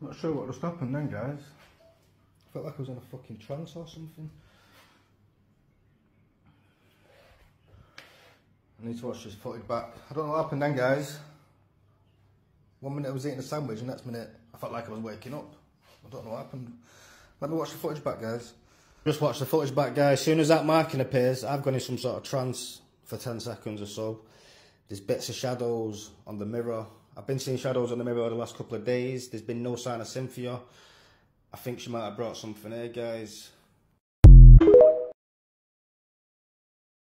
Not sure what just happened then, guys. I felt like I was in a fucking trance or something. I need to watch this footage back. I don't know what happened then, guys. One minute I was eating a sandwich, and next minute I felt like I was waking up. I don't know what happened. Let me watch the footage back, guys. Just watch the footage back, guys. As soon as that marking appears, I've gone in some sort of trance for 10 seconds or so. There's bits of shadows on the mirror. I've been seeing shadows on the mirror over the last couple of days. There's been no sign of Cynthia. I think she might have brought something here, guys.